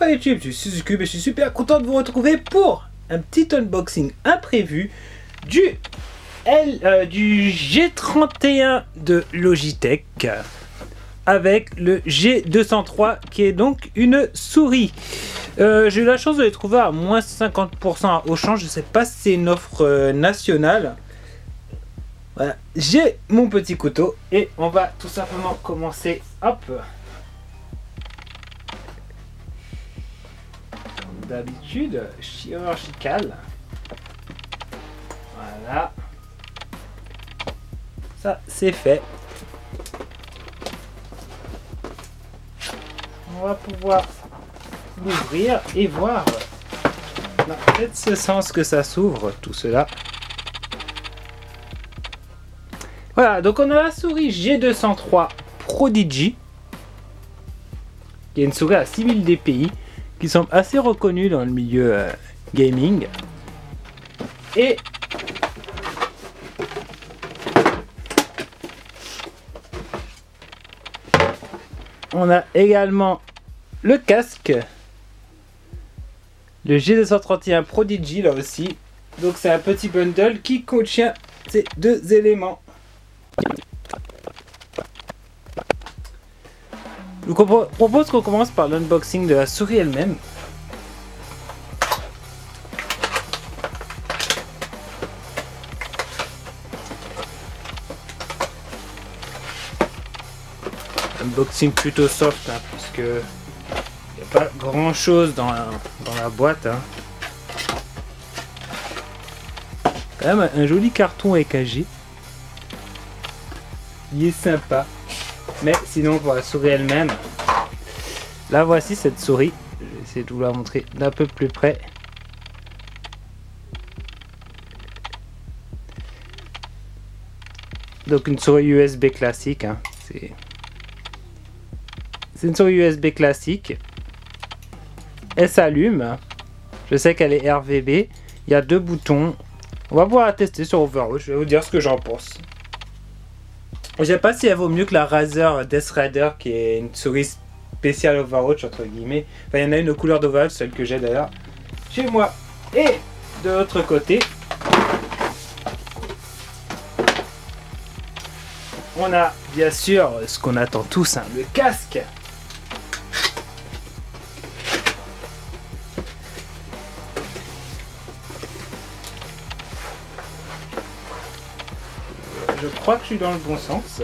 Enfin YouTube, je suis Suzucube et je suis super content de vous retrouver pour un petit unboxing imprévu du, L, euh, du G31 de Logitech avec le G203 qui est donc une souris. Euh, j'ai eu la chance de les trouver à moins 50% à Auchan, je sais pas si c'est une offre euh, nationale. Voilà, j'ai mon petit couteau et on va tout simplement commencer. Hop. D'habitude, chirurgical. Voilà. Ça, c'est fait. On va pouvoir l'ouvrir et voir dans peut-être ce sens que ça s'ouvre, tout cela. Voilà, donc on a la souris G203 Prodigy, qui est une souris à 6000 dpi, qui semble assez reconnue dans le milieu euh, gaming. Et on a également le casque, le G231 Prodigy là aussi. Donc c'est un petit bundle qui contient ces deux éléments. Je propose qu'on commence par l'unboxing de la souris elle-même. Unboxing plutôt soft, hein, puisque il n'y a pas grand chose dans la, dans la boîte. Hein. Quand même un joli carton EKG. Il est sympa. Mais sinon pour la souris elle-même, la voici cette souris. Je vais essayer de vous la montrer d'un peu plus près. Donc une souris USB classique. Hein. C'est une souris USB classique. Elle s'allume. Je sais qu'elle est RVB. Il y a deux boutons. On va pouvoir la tester sur Overwatch. Je vais vous dire ce que j'en pense. Je sais pas si elle vaut mieux que la Razer Death Rider qui est une souris spéciale Overwatch entre guillemets. Enfin, il y en a une couleur d'Overwatch, celle que j'ai d'ailleurs chez moi. Et de l'autre côté, on a bien sûr ce qu'on attend tous, hein, le casque. Je crois que je suis dans le bon sens.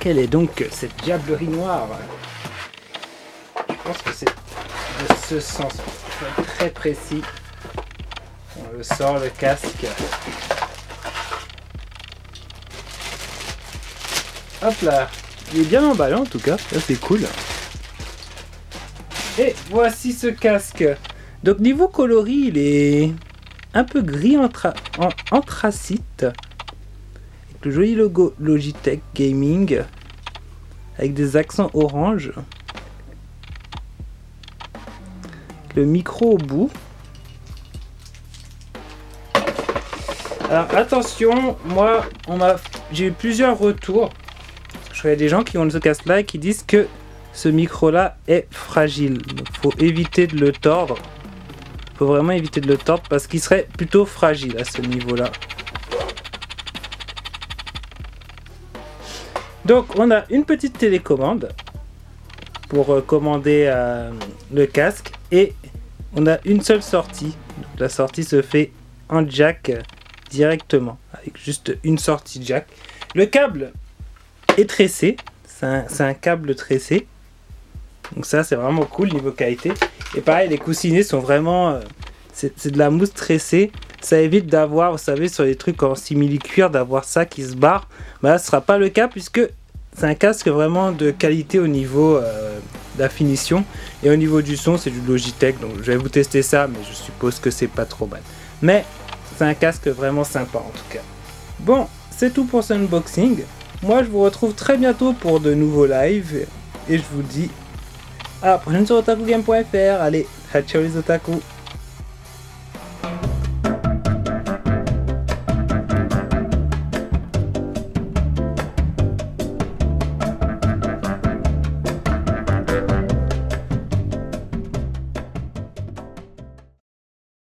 Quelle est donc cette diablerie noire? Je pense que c'est de ce sens. très précis. On le sort le casque. Hop là Il est bien emballé en tout cas, c'est cool. Et voici ce casque. Donc niveau coloris, il est un peu gris en anthracite. Avec le joli logo Logitech Gaming. Avec des accents orange. Le micro au bout. Alors attention, moi, j'ai eu plusieurs retours. Je connais des gens qui ont ce casque-là et qui disent que ce micro là est fragile. Il faut éviter de le tordre. faut vraiment éviter de le tordre parce qu'il serait plutôt fragile à ce niveau là. Donc on a une petite télécommande pour euh, commander euh, le casque et on a une seule sortie. la sortie se fait en jack directement avec juste une sortie jack. Le câble est tressé, c'est un, câble tressé. Donc ça c'est vraiment cool niveau qualité. Et pareil les coussinets sont vraiment... Euh, c'est de la mousse tressée. Ça évite d'avoir, vous savez, sur les trucs en simili-cuir, d'avoir ça qui se barre. Mais là ce sera pas le cas puisque c'est un casque vraiment de qualité au niveau euh, de la finition. Et au niveau du son c'est du Logitech. Donc je vais vous tester ça mais je suppose que c'est pas trop mal. Mais c'est un casque vraiment sympa en tout cas. Bon, c'est tout pour ce unboxing. Moi je vous retrouve très bientôt pour de nouveaux lives. Et je vous dis à la prochaine sur otakugame.fr. Allez, ciao les otaku